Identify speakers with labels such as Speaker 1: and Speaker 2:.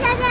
Speaker 1: 先生。